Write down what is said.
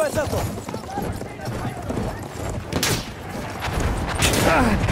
Vai, Santo! Ah!